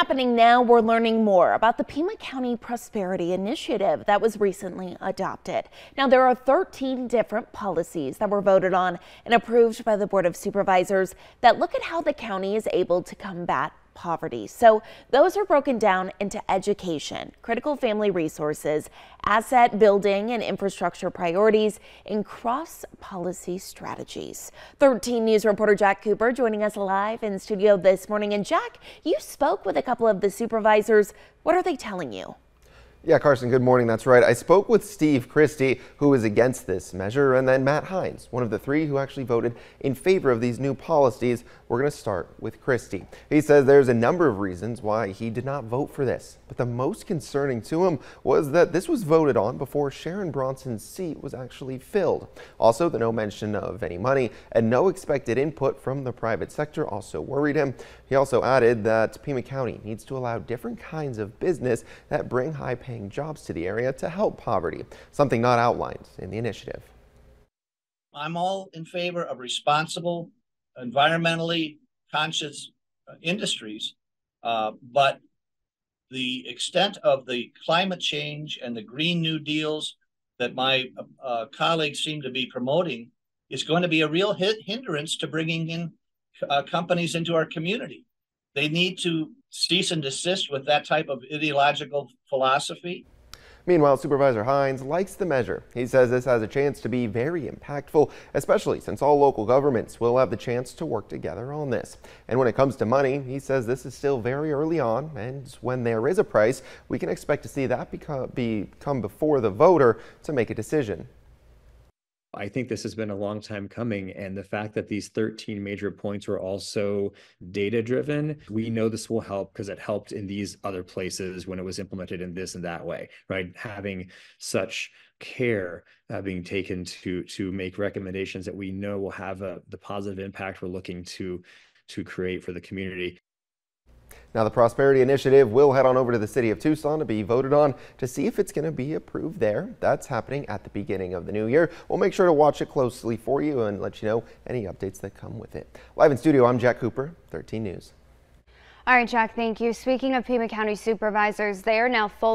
Happening now, we're learning more about the Pima County Prosperity Initiative that was recently adopted. Now, there are 13 different policies that were voted on and approved by the Board of Supervisors that look at how the county is able to combat poverty. So those are broken down into education, critical family resources, asset building and infrastructure priorities, and cross policy strategies. 13 News reporter Jack Cooper joining us live in studio this morning. And Jack, you spoke with a couple of the supervisors. What are they telling you? Yeah, Carson, good morning. That's right. I spoke with Steve Christy, who is against this measure, and then Matt Heinz, one of the three who actually voted in favor of these new policies. We're going to start with Christy. He says there's a number of reasons why he did not vote for this, but the most concerning to him was that this was voted on before Sharon Bronson's seat was actually filled. Also, the no mention of any money and no expected input from the private sector also worried him. He also added that Pima County needs to allow different kinds of business that bring high pay paying jobs to the area to help poverty, something not outlined in the initiative. I'm all in favor of responsible, environmentally conscious uh, industries, uh, but the extent of the climate change and the Green New Deals that my uh, colleagues seem to be promoting is going to be a real hindrance to bringing in uh, companies into our community. They need to cease and desist with that type of ideological philosophy. Meanwhile, Supervisor Heinz likes the measure. He says this has a chance to be very impactful, especially since all local governments will have the chance to work together on this. And when it comes to money, he says this is still very early on, and when there is a price, we can expect to see that become, be, come before the voter to make a decision. I think this has been a long time coming. And the fact that these 13 major points were also data driven, we know this will help because it helped in these other places when it was implemented in this and that way, right? Having such care uh, being taken to to make recommendations that we know will have a, the positive impact we're looking to to create for the community. Now, the Prosperity Initiative will head on over to the city of Tucson to be voted on to see if it's going to be approved there. That's happening at the beginning of the new year. We'll make sure to watch it closely for you and let you know any updates that come with it. Live in studio, I'm Jack Cooper, 13 News. All right, Jack, thank you. Speaking of Pima County supervisors, they are now full